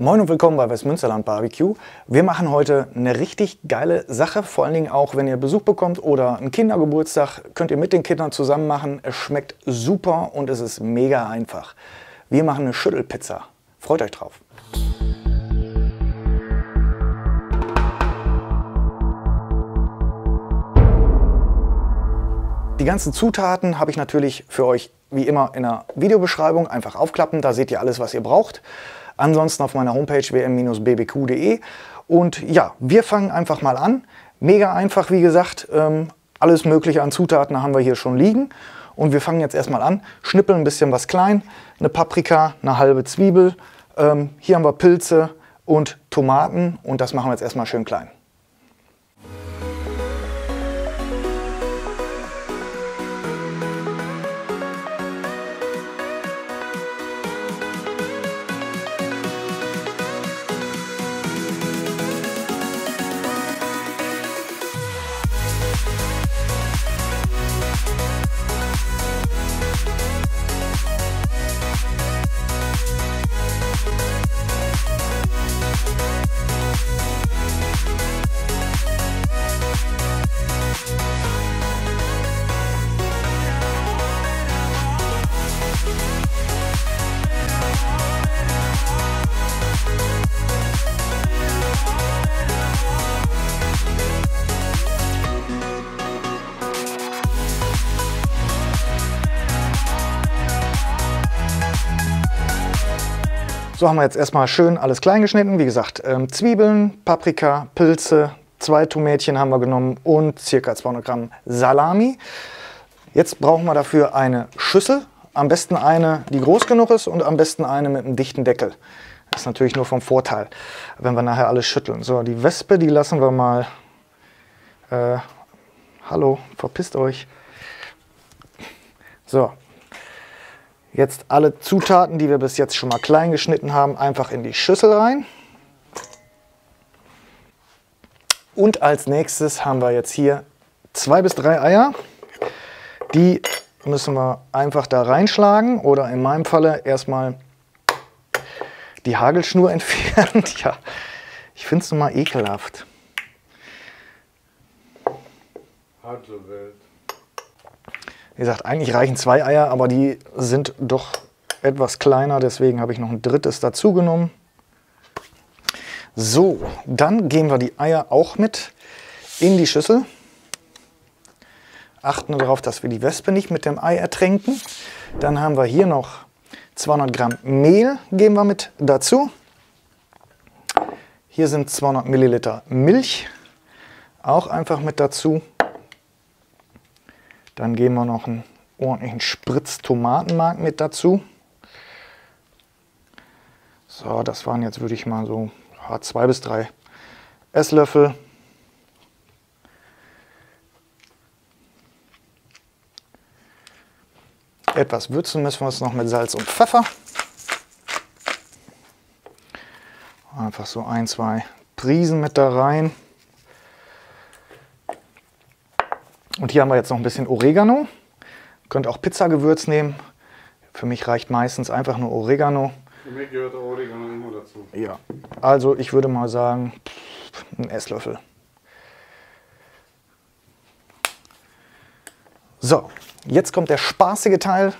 Moin und willkommen bei Westmünsterland Barbecue. Wir machen heute eine richtig geile Sache, vor allen Dingen auch, wenn ihr Besuch bekommt oder einen Kindergeburtstag, könnt ihr mit den Kindern zusammen machen. Es schmeckt super und es ist mega einfach. Wir machen eine Schüttelpizza. Freut euch drauf. Die ganzen Zutaten habe ich natürlich für euch wie immer in der Videobeschreibung. Einfach aufklappen, da seht ihr alles, was ihr braucht. Ansonsten auf meiner Homepage wm-bbq.de. Und ja, wir fangen einfach mal an. Mega einfach, wie gesagt. Ähm, alles Mögliche an Zutaten haben wir hier schon liegen. Und wir fangen jetzt erstmal an. Schnippeln ein bisschen was klein. Eine Paprika, eine halbe Zwiebel. Ähm, hier haben wir Pilze und Tomaten. Und das machen wir jetzt erstmal schön klein. So haben wir jetzt erstmal schön alles klein geschnitten. Wie gesagt, ähm, Zwiebeln, Paprika, Pilze, zwei Tomätchen haben wir genommen und circa 200 Gramm Salami. Jetzt brauchen wir dafür eine Schüssel. Am besten eine, die groß genug ist und am besten eine mit einem dichten Deckel. Das ist natürlich nur vom Vorteil, wenn wir nachher alles schütteln. So, die Wespe, die lassen wir mal... Äh, hallo, verpisst euch. So, Jetzt alle Zutaten, die wir bis jetzt schon mal klein geschnitten haben, einfach in die Schüssel rein. Und als nächstes haben wir jetzt hier zwei bis drei Eier. Die müssen wir einfach da reinschlagen oder in meinem Falle erstmal die Hagelschnur entfernen. ja, ich finde es nun mal ekelhaft. Wild. Wie gesagt, eigentlich reichen zwei Eier, aber die sind doch etwas kleiner, deswegen habe ich noch ein drittes dazu genommen. So, dann geben wir die Eier auch mit in die Schüssel. Achten darauf, dass wir die Wespe nicht mit dem Ei ertränken. Dann haben wir hier noch 200 Gramm Mehl, geben wir mit dazu. Hier sind 200 Milliliter Milch, auch einfach mit dazu. Dann geben wir noch einen ordentlichen Spritz Tomatenmark mit dazu. So, das waren jetzt, würde ich mal so zwei bis drei Esslöffel. Etwas würzen müssen wir es noch mit Salz und Pfeffer. Einfach so ein, zwei Prisen mit da rein. Und hier haben wir jetzt noch ein bisschen Oregano. Ihr könnt auch Pizzagewürz nehmen. Für mich reicht meistens einfach nur Oregano. Für mich gehört Oregano immer dazu. Ja, also ich würde mal sagen, ein Esslöffel. So, jetzt kommt der spaßige Teil.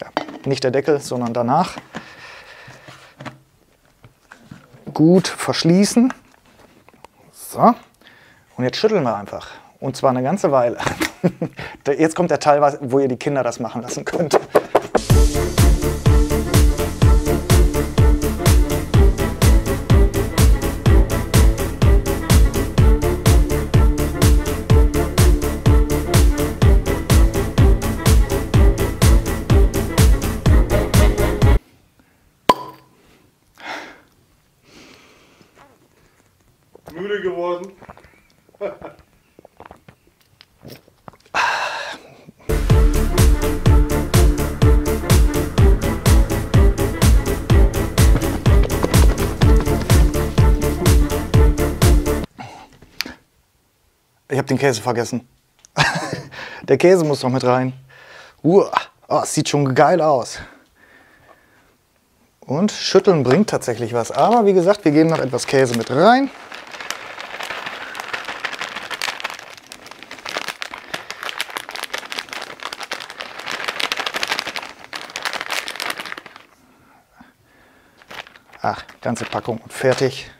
Ja, nicht der Deckel, sondern danach. Gut verschließen. So, und jetzt schütteln wir einfach. Und zwar eine ganze Weile. Jetzt kommt der Teil, wo ihr die Kinder das machen lassen könnt. Habe den Käse vergessen. Der Käse muss noch mit rein. Uh, oh, sieht schon geil aus. Und schütteln bringt tatsächlich was. Aber wie gesagt, wir geben noch etwas Käse mit rein. Ach, ganze Packung und fertig.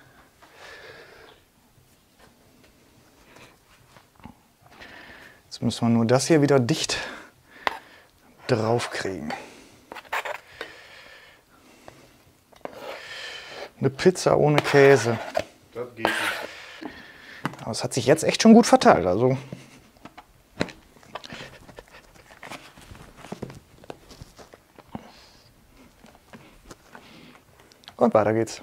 Jetzt müssen wir nur das hier wieder dicht drauf kriegen. Eine Pizza ohne Käse. Das geht nicht. Aber es hat sich jetzt echt schon gut verteilt. Also Und weiter geht's.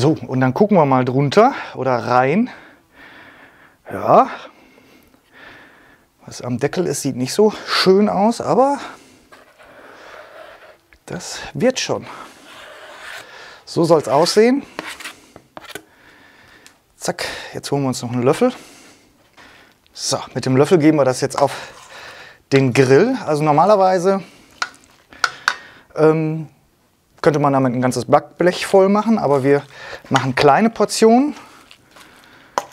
So, und dann gucken wir mal drunter oder rein. Ja, was am Deckel ist, sieht nicht so schön aus, aber das wird schon. So soll es aussehen. Zack, jetzt holen wir uns noch einen Löffel. So, mit dem Löffel geben wir das jetzt auf den Grill. Also normalerweise ähm, könnte man damit ein ganzes Backblech voll machen, aber wir machen kleine Portionen.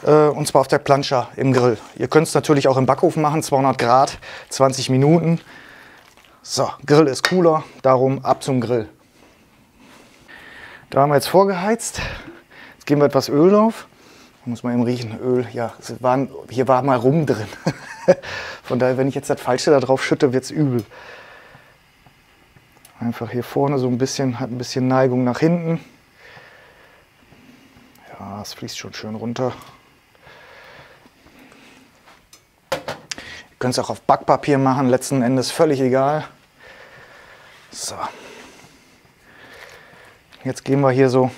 Äh, und zwar auf der Plancha im Grill. Ihr könnt es natürlich auch im Backofen machen, 200 Grad, 20 Minuten. So, Grill ist cooler, darum ab zum Grill. Da haben wir jetzt vorgeheizt. Jetzt geben wir etwas Öl drauf. Muss man eben riechen. Öl, ja, waren, hier war mal Rum drin. Von daher, wenn ich jetzt das Falsche da drauf schütte, wird es übel. Einfach hier vorne so ein bisschen, hat ein bisschen Neigung nach hinten. Ja, es fließt schon schön runter. Ihr könnt es auch auf Backpapier machen, letzten Endes völlig egal. So. Jetzt gehen wir hier so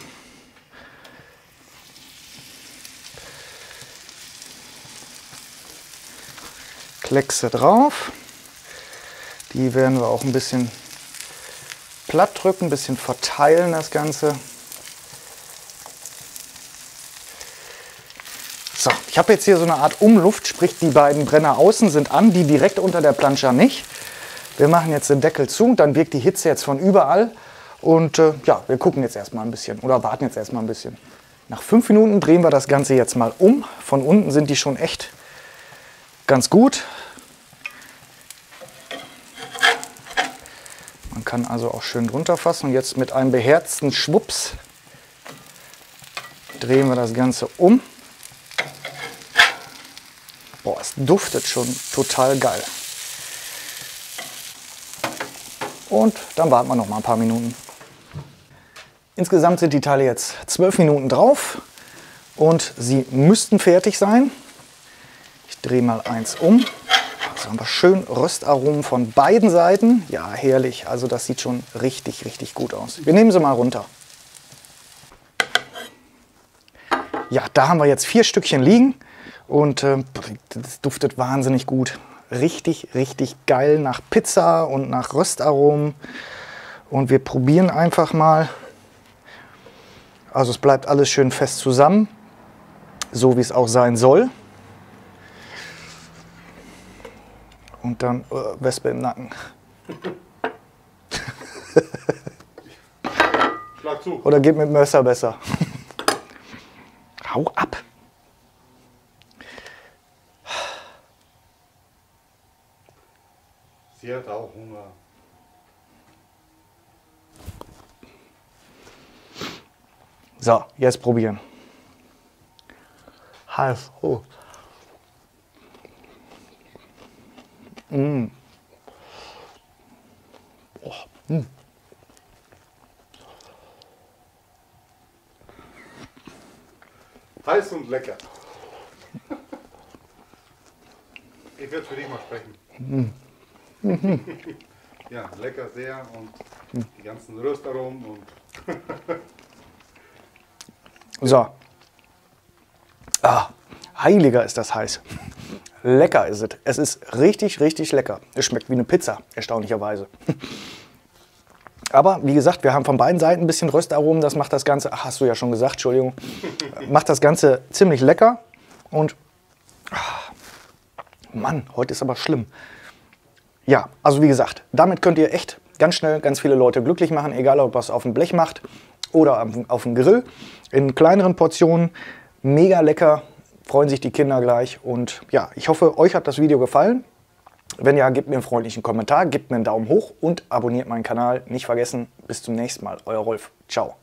Kleckse drauf. Die werden wir auch ein bisschen platt drücken, ein bisschen verteilen das Ganze. So, ich habe jetzt hier so eine Art Umluft, sprich die beiden Brenner außen sind an, die direkt unter der Plancha nicht. Wir machen jetzt den Deckel zu dann wirkt die Hitze jetzt von überall. Und äh, ja, wir gucken jetzt erstmal ein bisschen oder warten jetzt erstmal ein bisschen. Nach fünf Minuten drehen wir das Ganze jetzt mal um. Von unten sind die schon echt ganz gut. Kann also auch schön drunter fassen. Und jetzt mit einem beherzten Schwupps drehen wir das Ganze um. Boah, es duftet schon total geil. Und dann warten wir noch mal ein paar Minuten. Insgesamt sind die Teile jetzt zwölf Minuten drauf und sie müssten fertig sein. Ich drehe mal eins um. So haben wir schön Röstaromen von beiden Seiten. Ja, herrlich. Also das sieht schon richtig, richtig gut aus. Wir nehmen sie mal runter. Ja, da haben wir jetzt vier Stückchen liegen und äh, das duftet wahnsinnig gut. Richtig, richtig geil nach Pizza und nach Röstaromen. Und wir probieren einfach mal. Also es bleibt alles schön fest zusammen, so wie es auch sein soll. Und dann äh, Wespe im Nacken. Schlag zu. Oder geht mit Messer besser. Hau ab. Sie hat auch Hunger. So, jetzt probieren. Heiß. Oh. Mm. Boah. Mm. Heiß und lecker. Ich werde für dich mal sprechen. ja, lecker sehr und die ganzen Röstaromen und So. Ah, heiliger ist das heiß. Lecker ist es. Es ist richtig, richtig lecker. Es schmeckt wie eine Pizza, erstaunlicherweise. Aber wie gesagt, wir haben von beiden Seiten ein bisschen Röstaromen. Das macht das Ganze, ach, hast du ja schon gesagt, Entschuldigung, macht das Ganze ziemlich lecker. Und ach, Mann, heute ist aber schlimm. Ja, also wie gesagt, damit könnt ihr echt ganz schnell ganz viele Leute glücklich machen, egal ob ihr es auf dem Blech macht oder auf dem Grill. In kleineren Portionen, mega lecker, freuen sich die Kinder gleich. Und ja, ich hoffe, euch hat das Video gefallen. Wenn ja, gebt mir einen freundlichen Kommentar, gebt mir einen Daumen hoch und abonniert meinen Kanal. Nicht vergessen, bis zum nächsten Mal. Euer Rolf. Ciao.